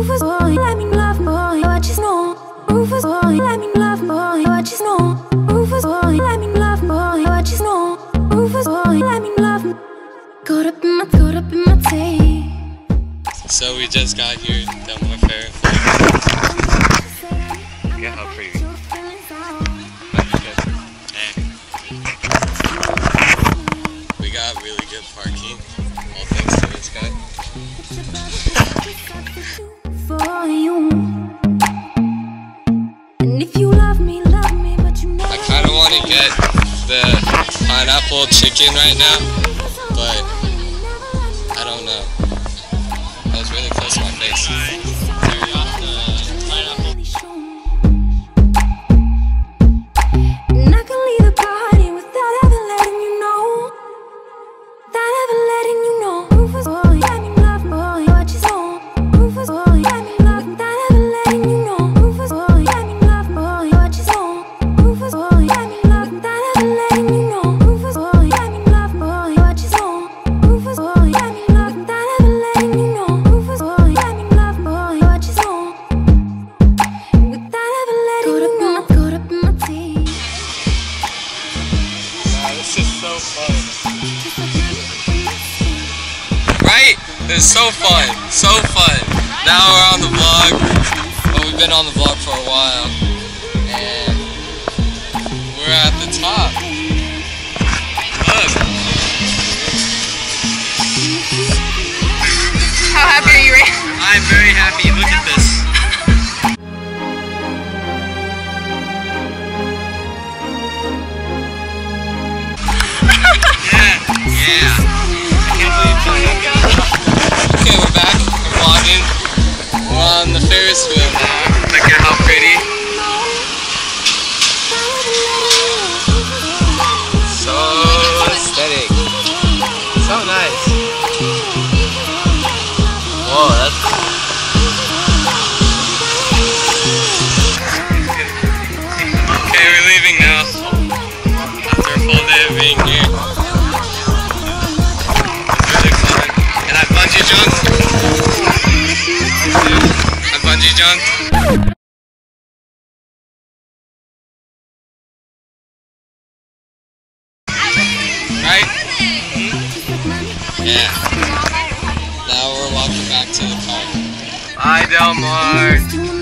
Rufus boy, let me love boy, what you know. Rufus boy, let me love boy, what you know. Rufus boy, let me love boy, what you know. Rufus boy, let me love. Caught up in my, caught up in my tape. So we just got here, done with fair and. Look at how pretty. We got really good parking, all thanks to this guy. I kind of want to get the pineapple chicken right now, but I don't know. So fun. Right? It's so fun. So fun. Now we're on the vlog. Well, we've been on the vlog for a while. And we're at the top. Look. How happy are you, Ray? I'm very happy. Look at this. Leaving now. After a full day of being here. And I bungee jumped. I bungee jumped. Right? Hmm? Yeah. Now we're walking back to the car. Bye, Del Mar.